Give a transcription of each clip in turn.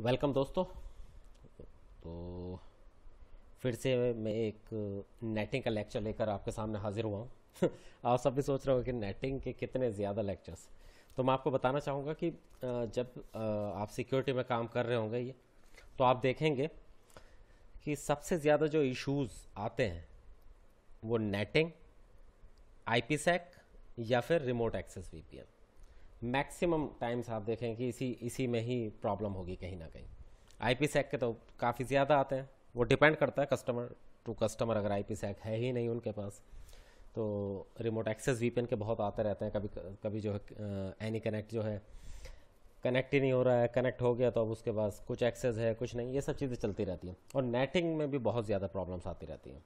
Welcome दोस्तों। तो फिर से मैं एक नेटिंग का लेक्चर लेकर आपके सामने हाजिर हुआ हूँ। आप सब भी सोच रहे हो कि नेटिंग के कितने ज़्यादा लेक्चर्स तो मैं आपको बताना चाहूँगा कि जब आप सिक्योरिटी में काम कर रहे होंगे ये तो आप देखेंगे कि सबसे ज़्यादा जो इश्यूज़ आते हैं, वो नेटिंग आईपीसेक या फिर remote access VPN maximum times आप देखें कि इसी इसी में ही प्रॉब्लम होगी कहीं ना कहीं। आई सैक के तो काफ़ी ज़्यादा आते हैं। वो डिपेंड करता है कस्टमर टू कस्टमर। अगर आई सैक है ही नहीं उनके पास तो रिमोट एक्सेस वीपीएन के बहुत आते रहते हैं। कभी कभी जो है एनी कनेक्ट जो है, कनेक्ट ही नहीं हो रहा है। कनेक्ट हो गया तो अब उसके पास कुछ एक्सेस है, कुछ नहीं। ये सब चीज़ें चलती रहती हैं। और नेटिंग में भी बहुत ज़्यादा प्रॉब्लम्स आती रहती हैं।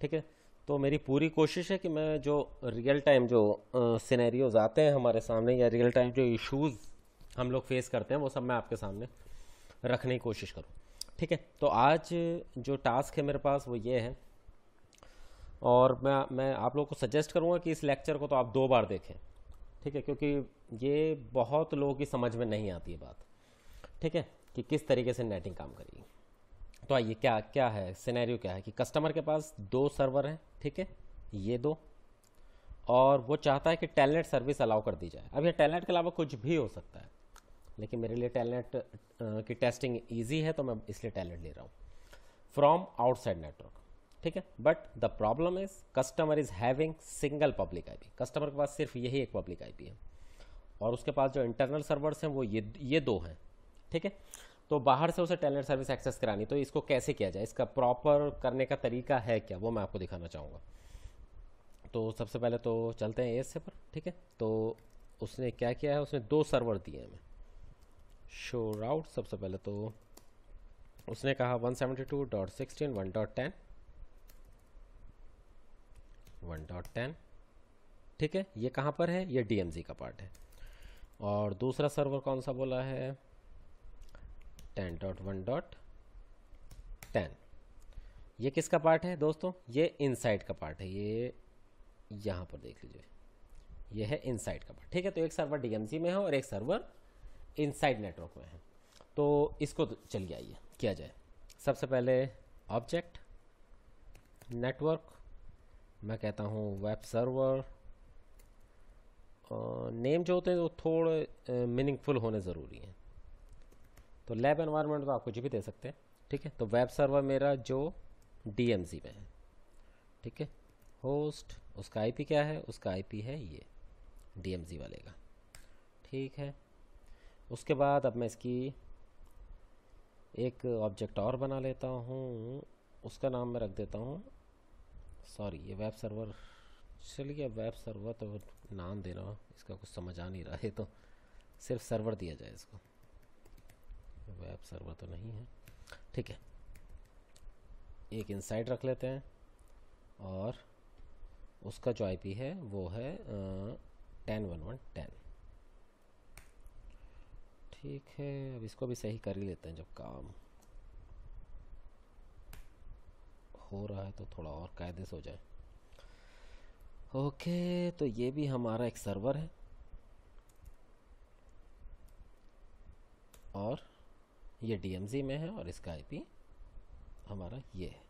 ठीक है? तो मेरी पूरी कोशिश है कि मैं जो रियल टाइम जो सिनेरियोज आते हैं हमारे सामने या रियल टाइम जो इश्यूज़ हम लोग फेस करते हैं, वो सब मैं आपके सामने रखने की कोशिश करूँ। ठीक है? तो आज जो टास्क है मेरे पास वो ये है और मैं मैं आप लोगों को सजेस्ट करूँगा कि इस लेक्चर को तो आप दो बार देखें। ठीक है? क्योंकि ये बहुत लोगों की समझ में नहीं आती है बात। ठीक है? कि किस तरीके से नेटिंग काम करेगी। तो आइए, क्या क्या है? सिनेरियो क्या है? कि कस्टमर के पास दो सर्वर हैं, ठीक है? ये दो। और वो चाहता है कि टेलनेट सर्विस अलाउ कर दी जाए। अब ये टेलनेट के अलावा कुछ भी हो सकता है। लेकिन मेरे लिए टेलनेट की टेस्टिंग ईजी है तो मैं इसलिए टेलनेट ले रहा हूँ। फ्रॉम आउटसाइड नेटवर्क ठीक है? But the problem is customer is having single public IP customer के पास सिर्फ़ यही एक पब्लिक आईपी है। और उसके पास जो इंटरनल सर्वर्स हैं, वो ये ये दो हैं, ठीक है? तो बाहर से उसे टेलनेट सर्विस एक्सेस करानी तो इसको कैसे किया जाए? इसका प्रॉपर करने का तरीका है क्या? वो मैं आपको दिखाना चाहूँगा। तो सबसे पहले तो चलते हैं एस से पर, ठीक है? तो उसने क्या किया है? उसने दो सर्वर दिए हमें शो राउट सबसे पहले तो उसने कहा 172.16 1.10 1.10 ठीक है? ये कहाँ पर है? ये डीएमजी का पार्ट है। और दूसरा सर्वर कौन सा बोला है? Ten dot one dot ten ये किसका पार्ट है दोस्तों? ये इनसाइड का पार्ट है। ये यहाँ पर देख लीजिए। ये है इनसाइड का पार्ट। ठीक है तो एक सर्वर डीएमसी में है और एक सर्वर इनसाइड नेटवर्क में है। तो इसको तो चलिए आइए, किया जाए। सबसे पहले ऑब्जेक्ट नेटवर्क मैं कहता हूँ वेब सर्वर नेम जो होते हैं वो थोड़े मीनिंगफुल होने ज़रूरी हैं। तो लैब एनवायरनमेंट तो आप कुछ भी दे सकते हैं, ठीक है? तो वेब सर्वर मेरा जो डीएमसी में है, ठीक है? होस्ट उसका आईपी क्या है? उसका आईपी है ये डीएमसी वाले का, ठीक है? उसके बाद अब मैं इसकी एक ऑब्जेक्ट और बना लेता हूँ, उसका नाम मैं रख देता हूँ सॉरी ये वेब सर्वर चलिए वेब सर्वर तो नाम दे रहा हूँ, इसका कुछ समझ आ नहीं रहा है तो सिर्फ़ सर्वर दिया जाए इसको। वेब सर्वर तो नहीं है। ठीक है। एक इनसाइड रख लेते हैं और उसका जो आईपी है, वो है टेन वन वन टेन ठीक है, अब इसको भी सही कर ही लेते हैं जब काम हो रहा है तो थोड़ा और कायदे से हो जाए। ओके तो ये भी हमारा एक सर्वर है। और ये डीएमजी में है और इसका आईपी हमारा ये है।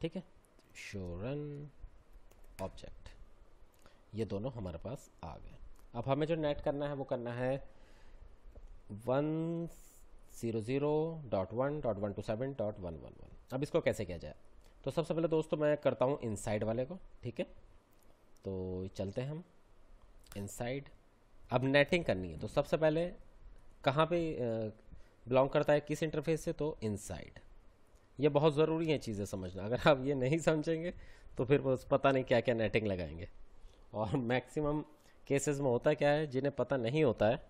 ठीक है? शो रन ऑब्जेक्ट ये दोनों हमारे पास आ गए। अब हमें जो नेट करना है, वो करना है one zero zero dot one dot one two seven dot one one one अब इसको कैसे किया जाए? तो सबसे पहले दोस्तों, मैं करता हूँ इनसाइड वाले को, ठीक है? तो चलते हैं हम। इनसाइड अब नेटिंग करनी है। तो सबसे पहले कहाँ पे बिलोंग करता है किस इंटरफेस से? तो इनसाइड ये बहुत ज़रूरी है चीज़ें समझना। अगर आप ये नहीं समझेंगे तो फिर बस पता नहीं क्या क्या नेटिंग लगाएँगे। और मैक्सिमम केसेस में होता क्या है, जिन्हें पता नहीं होता है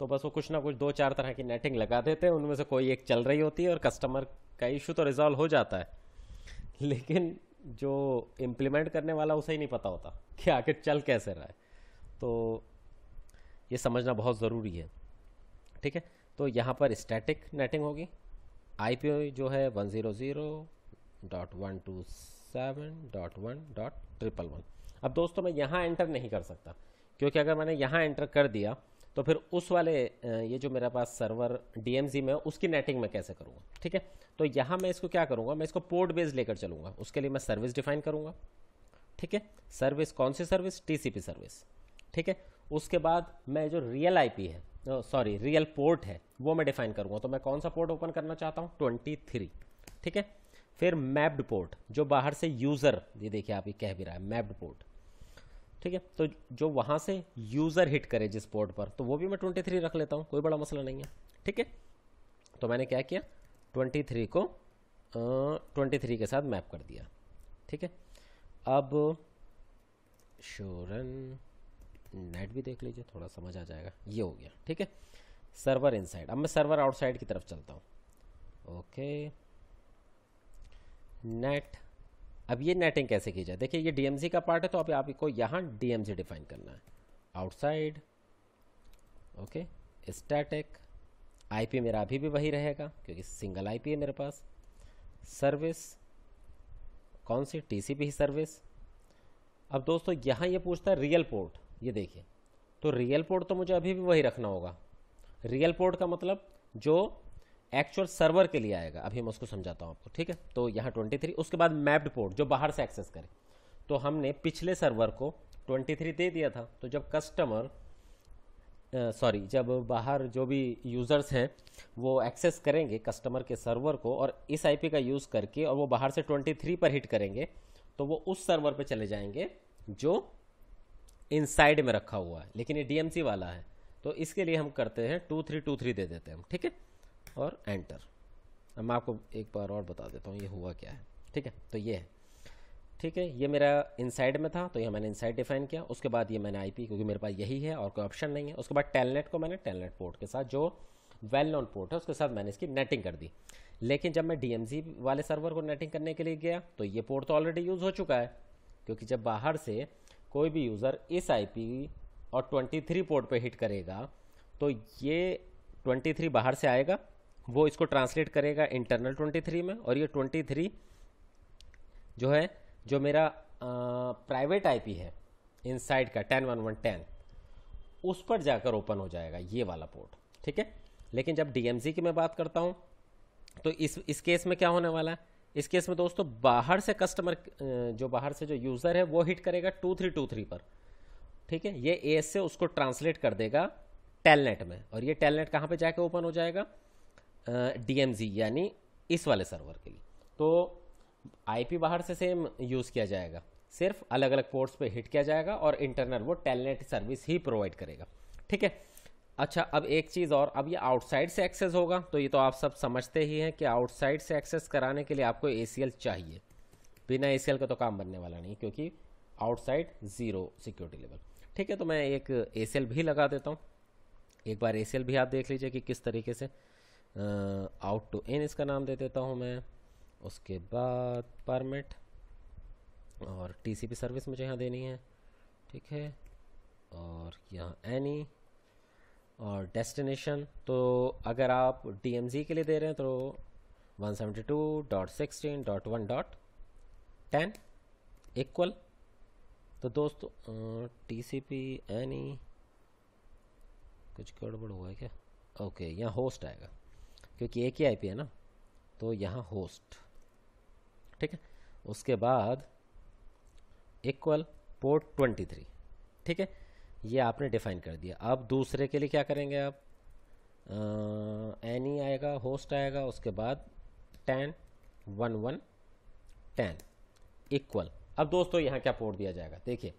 तो बस वो कुछ ना कुछ दो चार तरह की नेटिंग लगा देते हैं। उनमें से कोई एक चल रही होती है और कस्टमर का इशू तो रिजॉल्व हो जाता है। लेकिन जो इम्प्लीमेंट करने वाला, उसे ही नहीं पता होता कि आखिर चल कैसे रहा है। तो ये समझना बहुत ज़रूरी है। ठीक है? तो यहाँ पर स्टैटिक नेटिंग होगी। आईपी जो है one zero zero dot one two seven dot one dot triple one अब दोस्तों मैं यहाँ एंटर नहीं कर सकता, क्योंकि अगर मैंने यहाँ एंटर कर दिया तो फिर उस वाले ये जो मेरे पास सर्वर डीएमजी में उसकी नेटिंग में कैसे करूँगा? ठीक है? तो यहाँ मैं इसको क्या करूँगा? मैं इसको पोर्ट बेस लेकर चलूँगा। उसके लिए मैं सर्विस डिफाइन करूँगा। ठीक है? सर्विस कौन सी सर्विस टीसीपी सर्विस ठीक है? उसके बाद मैं जो रियल आईपी है सॉरी रियल पोर्ट है, वो मैं डिफाइन करूँगा। तो मैं कौन सा पोर्ट ओपन करना चाहता हूँ? ट्वेंटी थ्री ठीक है? फिर मैप्ड पोर्ट जो बाहर से यूज़र ये देखिए आप, ये कह भी रहा है मैप्ड पोर्ट ठीक है? तो जो वहाँ से यूज़र हिट करे जिस पोर्ट पर तो वो भी मैं ट्वेंटी थ्री रख लेता हूँ, कोई बड़ा मसला नहीं है, ठीक है? तो मैंने क्या किया? ट्वेंटी थ्री को ट्वेंटी थ्री के साथ मैप कर दिया, ठीक है? अब, शोरन नेट भी देख लीजिए, थोड़ा समझ आ जाएगा। ये हो गया, ठीक है? Server inside. अब मैं सर्वर आउटसाइड की तरफ़ चलता हूँ। ओके। नेट। अब ये नेटिंग कैसे की जाए? देखिए, ये डीएमसी का पार्ट है तो अब आपको यहाँ डीएमसी डिफाइन करना है। Outside, okay, static. आईपी मेरा अभी भी वही रहेगा, क्योंकि सिंगल आईपी है मेरे पास। सर्विस, कौन सी? TCP service. अब दोस्तों, यहाँ ये पूछता है, रियल पोर्ट। ये देखिए। तो रियल पोर्ट तो मुझे अभी भी वही रखना होगा। रियल पोर्ट का मतलब जो एक्चुअल सर्वर के लिए आएगा। अभी मैं उसको समझाता हूँ आपको, ठीक है? तो यहाँ 23 उसके बाद मैप्ड पोर्ट जो बाहर से एक्सेस करे। तो हमने पिछले सर्वर को 23 दे दिया था। तो जब कस्टमर सॉरी जब बाहर जो भी यूज़र्स हैं, वो एक्सेस करेंगे कस्टमर के सर्वर को और इस आईपी का यूज़ करके और वो बाहर से 23 पर हिट करेंगे तो वो उस सर्वर पे चले जाएँगे जो इनसाइड में रखा हुआ है, लेकिन ये डीएमसी वाला है। तो इसके लिए हम करते हैं टू थ्री टू थ्री दे देते हैं हम, ठीक है? और एंटर अब मैं आपको एक बार और बता देता हूँ, ये हुआ क्या है, ठीक है? तो ये है, ठीक है? ये मेरा इनसाइड में था तो ये मैंने इनसाइड डिफाइन किया। उसके बाद ये मैंने आईपी क्योंकि मेरे पास यही है और कोई ऑप्शन नहीं है। उसके बाद टेलनेट को मैंने टेलनेट पोर्ट के साथ, जो वेल नोन पोर्ट है, उसके साथ मैंने इसकी नेटिंग कर दी। लेकिन जब मैं डीएमजी वाले सर्वर को नेटिंग करने के लिए गया तो ये पोर्ट तो ऑलरेडी यूज़ हो चुका है, क्योंकि जब बाहर से कोई भी यूज़र इस आईपी और 23 पोर्ट पे हिट करेगा तो ये 23 बाहर से आएगा, वो इसको ट्रांसलेट करेगा इंटरनल 23 में, और ये 23 जो है, जो मेरा प्राइवेट आईपी है इनसाइड का टेन वन वन टेन उस पर जाकर ओपन हो जाएगा ये वाला पोर्ट ठीक है? लेकिन जब डीएमसी की मैं बात करता हूँ तो इस इस केस में क्या होने वाला है? इस केस में दोस्तों, बाहर से कस्टमर जो बाहर से जो यूज़र है, वो हिट करेगा टू थ्री टू थ्री पर। ठीक है? ये ए से उसको ट्रांसलेट कर देगा टेलनेट में। और ये टेलनेट कहाँ पे जाके ओपन हो जाएगा? डीएमजी यानी इस वाले सर्वर के लिए। तो आईपी बाहर से सेम यूज़ किया जाएगा। सिर्फ़ अलग अलग पोर्ट्स पे हिट किया जाएगा और इंटरनल वो टेलनेट सर्विस ही प्रोवाइड करेगा। ठीक है? अच्छा अब एक चीज़ और, अब ये आउटसाइड से एक्सेस होगा तो ये तो आप सब समझते ही हैं कि आउटसाइड से एक्सेस कराने के लिए आपको एसीएल चाहिए। बिना एसीएल का तो काम बनने वाला नहीं, क्योंकि आउटसाइड ज़ीरो सिक्योरिटी लेवल ठीक है तो मैं एक ए भी लगा देता हूँ। एक बार ए भी आप देख लीजिए कि किस तरीके से आउट टू इन इसका नाम दे देता हूँ मैं। उसके बाद परमिट और टीसीपी सर्विस मुझे यहाँ देनी है। ठीक है, और यहाँ एनी और डेस्टिनेशन तो अगर आप डी के लिए दे रहे हैं तो 172.16.1.10 इक्वल तो दोस्तों टी सी टीसीपी एनी कुछ गड़बड़ हुआ है क्या? ओके यहाँ होस्ट आएगा, क्योंकि एक ही आईपी है ना तो यहाँ होस्ट ठीक है? उसके बाद इक्वल पोर्ट 23 ठीक है? ये आपने डिफाइन कर दिया। अब दूसरे के लिए क्या करेंगे आप? एनी आएगा होस्ट आएगा, उसके बाद ten one one ten equal अब दोस्तों, यहाँ क्या पोर्ट दिया जाएगा? देखिए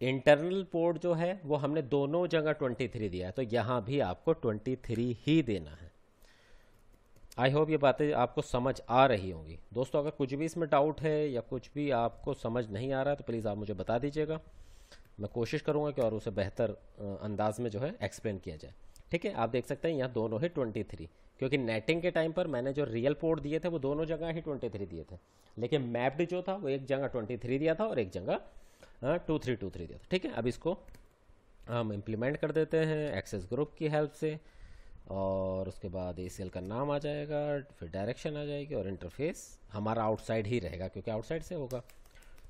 इंटरनल पोर्ट जो है, वो हमने दोनों जगह 23 दिया है तो यहाँ भी आपको 23 ही देना है। आई होप ये बातें आपको समझ आ रही होंगी। दोस्तों, अगर कुछ भी इसमें डाउट है या कुछ भी आपको समझ नहीं आ रहा तो प्लीज़ आप मुझे बता दीजिएगा। मैं कोशिश करूँगा कि और उसे बेहतर अंदाज में जो है एक्सप्लेन किया जाए। ठीक है? आप देख सकते हैं यहाँ दोनों ही ट्वेंटी थ्री क्योंकि नेटिंग के टाइम पर मैंने जो रियल पोर्ट दिए थे, वो दोनों जगह ही ट्वेंटी थ्री दिए थे। लेकिन मैप्ड जो था, वो एक जगह ट्वेंटी थ्री दिया था और एक जगह टू थ्री टू थ्री दिया था। ठीक है? अब इसको हम इम्प्लीमेंट कर देते हैं एक्सेस ग्रुप की हेल्प से और उसके बाद एसीएल का नाम आ जाएगा, फिर डायरेक्शन आ जाएगी और इंटरफेस हमारा आउटसाइड ही रहेगा, क्योंकि आउटसाइड से होगा।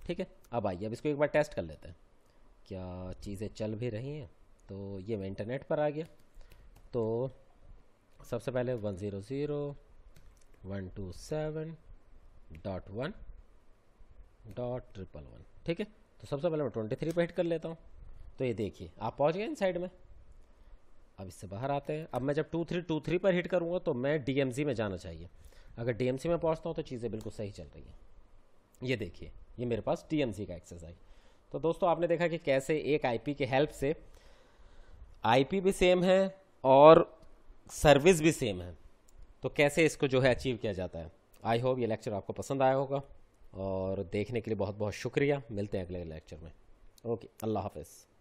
ठीक है? अब आइए, अब इसको एक बार टेस्ट कर लेते हैं। क्या चीज़ें चल भी रही हैं? तो ये मैं इंटरनेट पर आ गया। तो सबसे पहले one zero zero one two seven dot one dot triple one ठीक है? तो सबसे पहले मैं ट्वेंटी थ्री पर हिट कर लेता हूँ। तो ये देखिए, आप पहुँच गए इन साइड में। अब इससे बाहर आते हैं। अब मैं जब टू थ्री टू थ्री पर हिट करूँगा तो मैं डी में जाना चाहिए। अगर डी में पहुँचता हूँ तो चीज़ें बिल्कुल सही चल रही हैं। ये देखिए, ये मेरे पास डीएमसी का एक्सेस आई तो दोस्तों, आपने देखा कि कैसे एक आईपी के हेल्प से आईपी भी सेम है और सर्विस भी सेम है। तो कैसे इसको जो है अचीव किया जाता है? आई होप ये लेक्चर आपको पसंद आया होगा और देखने के लिए बहुत बहुत शुक्रिया। मिलते हैं अगले लेक्चर में। ओके अल्लाह हाफिज़।